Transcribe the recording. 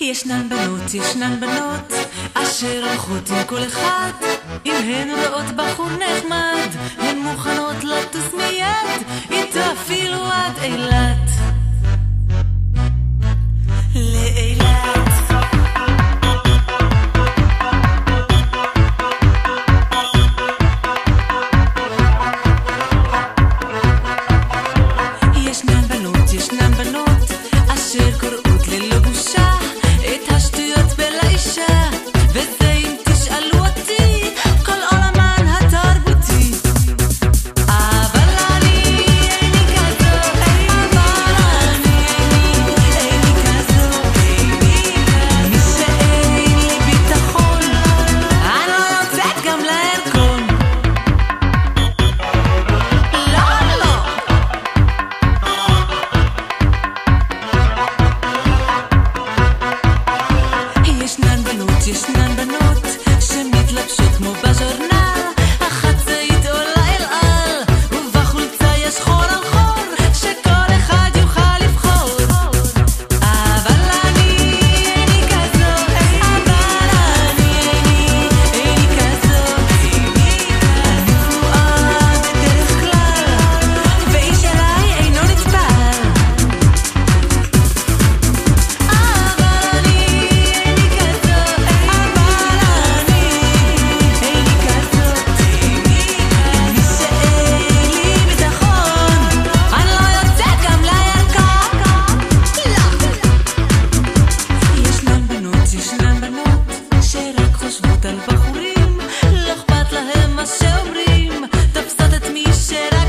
ישנן בנות, ישנן בנות, אשר הולכות עם כל אחד. אם הן רואות בחור נחמד, הן מוכנות לטוס מיד, איתו אפילו עד אילת. על בחורים, לא אכפת להם מה שאומרים, תופסות את מי שרק...